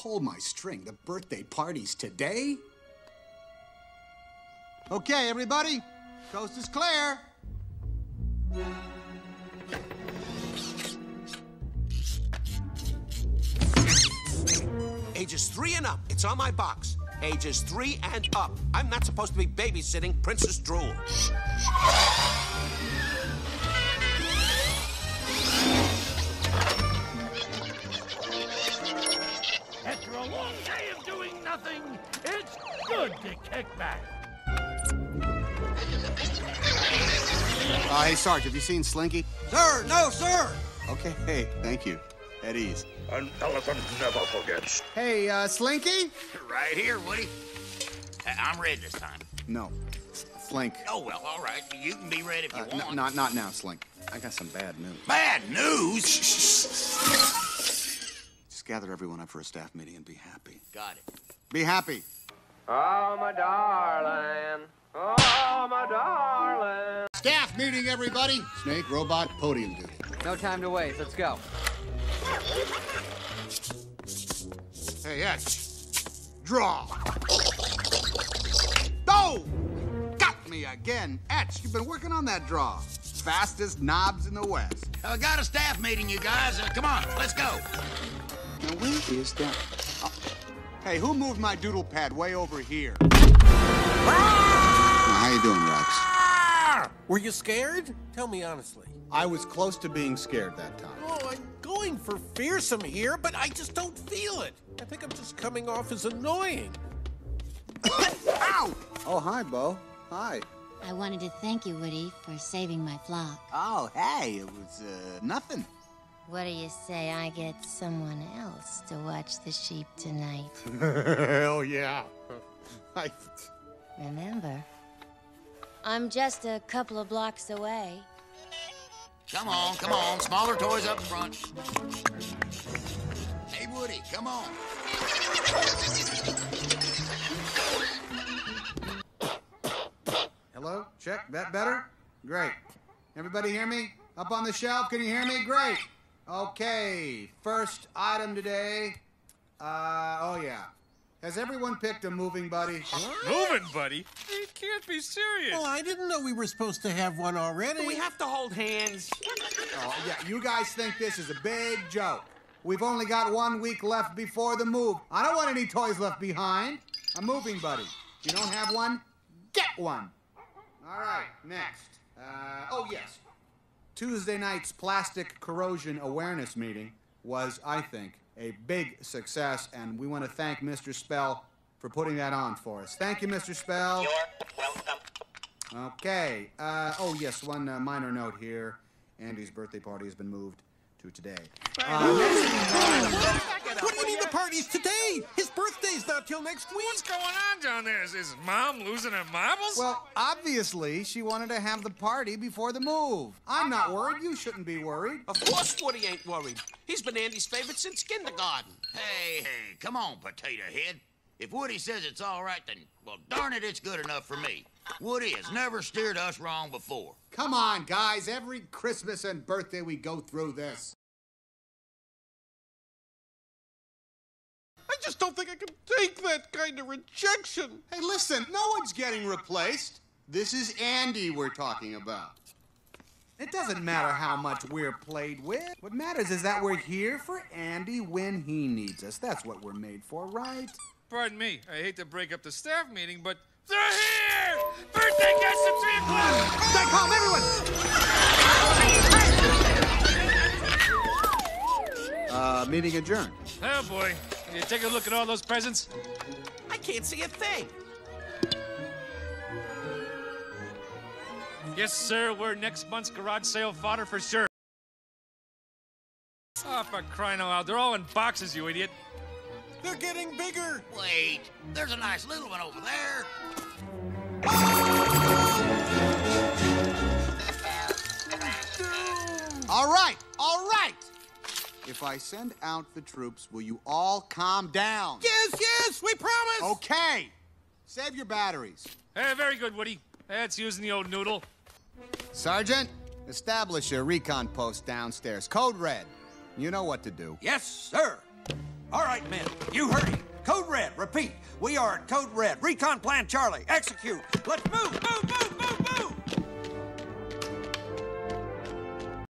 pull my string. The birthday party's today? Okay, everybody. Coast is clear. Ages three and up. It's on my box. Ages three and up. I'm not supposed to be babysitting Princess Drool. Good to kick back. Uh, hey, Sarge, have you seen Slinky? Sir, no, sir. Okay, hey, thank you. At ease. An elephant never forgets. Hey, uh, Slinky? Right here, Woody. I'm ready this time. No. Slink. Oh, well, all right. You can be ready if you Uh, n- want. not, not now, Slink. I got some bad news. Bad news? Just gather everyone up for a staff meeting and be happy. Got it. Be happy. Oh, my darling. Oh, my darling. Staff meeting, everybody. Snake, robot, podium duty. No time to waste. Let's go. Hey, Etch. Draw. Go! Got me again. Etch, you've been working on that draw. Fastest knobs in the West. I got a staff meeting, you guys. Uh, come on, let's go. Now, where is that? Oh. Hey, who moved my doodle pad way over here? how you doing, Rex? Were you scared? Tell me honestly. I was close to being scared that time. Oh, I'm going for fearsome here, but I just don't feel it. I think I'm just coming off as annoying. Ow! Oh, hi, Bo. Hi. I wanted to thank you, Woody, for saving my flock. Oh, hey, it was, uh, nothing. What do you say I get someone else to watch the sheep tonight? Hell yeah. I... Remember, I'm just a couple of blocks away. Come on, come on. Smaller toys up front. Hey, Woody, come on. Hello? Check. That better? Great. Everybody hear me? Up on the shelf, can you hear me? Great. Okay, first item today. Uh, oh yeah. Has everyone picked a moving buddy? Moving, buddy. You can't be serious. Well, I didn't know we were supposed to have one already. We have to hold hands? Oh, yeah, you guys think this is a big joke. We've only got one week left before the move. I don't want any toys left behind. A moving buddy. If you don't have one, get one. All right, next. Uh, oh, yes. Tuesday night's plastic corrosion awareness meeting was, I think, a big success, and we want to thank Mr. Spell for putting that on for us. Thank you, Mr. Spell. You're welcome. Okay. Uh, oh, yes, one uh, minor note here. Andy's birthday party has been moved to today. Uh, What do you mean the party's today? His birthday's not till next week. What's going on down there? Is his mom losing her marbles? well, obviously, she wanted to have the party before the move. I'm not uh-huh. worried. You shouldn't be worried. Of course Woody ain't worried. He's been Andy's favorite since kindergarten. Hey, hey, come on, potato head. If Woody says it's all right, then, well, darn it, it's good enough for me. Woody has never steered us wrong before. Come on, guys. Every Christmas and birthday we go through this. Just don't think I can take that kind of rejection. Hey, listen, no one's getting replaced. This is Andy we're talking about. It doesn't matter how much we're played with. What matters is that we're here for Andy when he needs us. That's what we're made for, right? Pardon me. I hate to break up the staff meeting, but they're here! Birthday guests at 3 o'clock! Stay calm, everyone! Uh, meeting adjourned. Oh, boy. Can you take a look at all those presents? I can't see a thing. Yes, sir. We're next month's garage sale fodder for sure. Oh, for crying out loud. They're all in boxes, you idiot. They're getting bigger. Wait, there's a nice little one over there. All right, all right. If I send out the troops, will you all calm down? Yes, yes, we promise. Okay. Save your batteries. Hey, very good, Woody. That's using the old noodle. Sergeant, establish a recon post downstairs. Code red. You know what to do. Yes, sir. All right, men, you heard him. Code Red, repeat. We are at Code Red. Recon Plan Charlie, execute. Let's move, move, move, move, move!